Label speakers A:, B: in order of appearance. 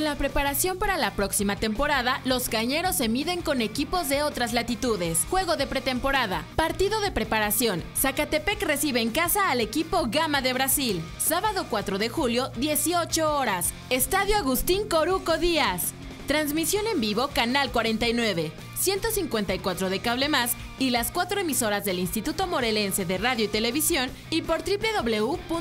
A: En la preparación para la próxima temporada, los cañeros se miden con equipos de otras latitudes. Juego de pretemporada. Partido de preparación. Zacatepec recibe en casa al equipo Gama de Brasil. Sábado 4 de julio, 18 horas. Estadio Agustín Coruco Díaz. Transmisión en vivo, Canal 49, 154 de Cable Más y las cuatro emisoras del Instituto Morelense de Radio y Televisión y por www.imryt.org.